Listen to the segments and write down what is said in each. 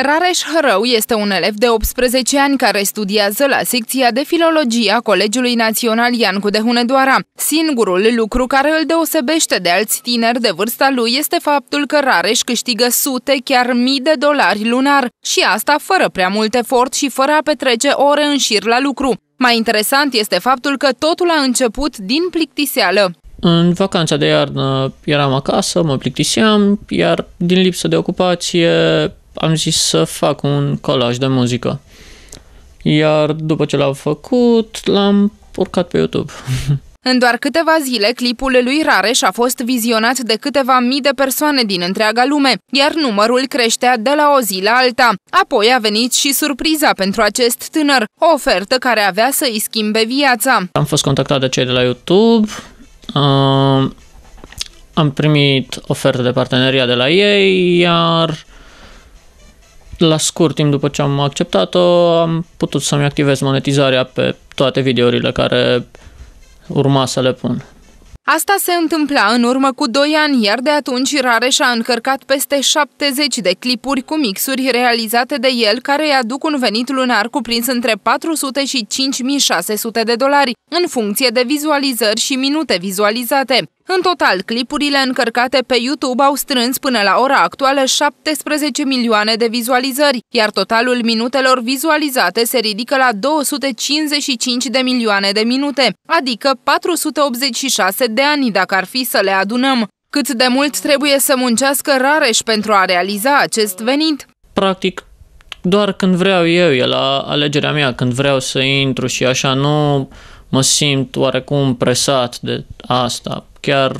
Rareș Hărău este un elev de 18 ani care studiază la secția de filologie a Colegiului Național Iancu de Hunedoara. Singurul lucru care îl deosebește de alți tineri de vârsta lui este faptul că Rareș câștigă sute, chiar mii de dolari lunar și asta fără prea mult efort și fără a petrece ore în șir la lucru. Mai interesant este faptul că totul a început din plictiseală. În vacanța de iarnă eram acasă, mă plictiseam, iar din lipsă de ocupație am zis să fac un colaj de muzică. Iar după ce l-am făcut, l-am urcat pe YouTube. În doar câteva zile, clipul lui Rareș a fost vizionat de câteva mii de persoane din întreaga lume, iar numărul creștea de la o zi la alta. Apoi a venit și surpriza pentru acest tânăr, o ofertă care avea să îi schimbe viața. Am fost contactat de cei de la YouTube, uh, am primit ofertă de parteneria de la ei, iar la scurt timp după ce am acceptat-o, am putut să-mi activez monetizarea pe toate videourile care urma să le pun. Asta se întâmpla în urmă cu 2 ani, iar de atunci Rareș a încărcat peste 70 de clipuri cu mixuri realizate de el, care îi aduc un venit lunar cuprins între 400 și 5600 de dolari, în funcție de vizualizări și minute vizualizate. În total, clipurile încărcate pe YouTube au strâns până la ora actuală 17 milioane de vizualizări, iar totalul minutelor vizualizate se ridică la 255 de milioane de minute, adică 486 de ani dacă ar fi să le adunăm. Cât de mult trebuie să muncească Rareș pentru a realiza acest venit? Practic, doar când vreau eu, e la alegerea mea, când vreau să intru și așa nu mă simt oarecum presat de asta. Chiar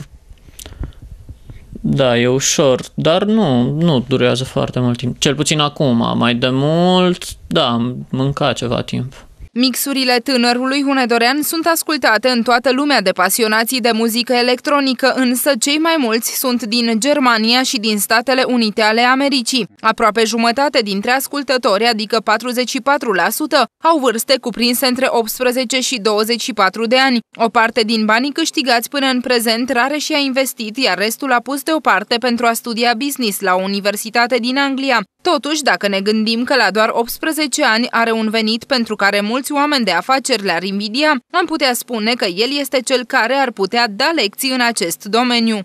da, e ușor, dar nu, nu durează foarte mult timp. Cel puțin acum, mai de mult, da, am mâncat ceva timp. Mixurile tânărului Hunedorean sunt ascultate în toată lumea de pasionații de muzică electronică, însă cei mai mulți sunt din Germania și din Statele Unite ale Americii. Aproape jumătate dintre ascultători, adică 44%, au vârste cuprinse între 18 și 24 de ani. O parte din banii câștigați până în prezent rare și a investit, iar restul a pus deoparte pentru a studia business la o universitate din Anglia. Totuși, dacă ne gândim că la doar 18 ani are un venit pentru care mulți oameni de afaceri le-ar invidia, am putea spune că el este cel care ar putea da lecții în acest domeniu.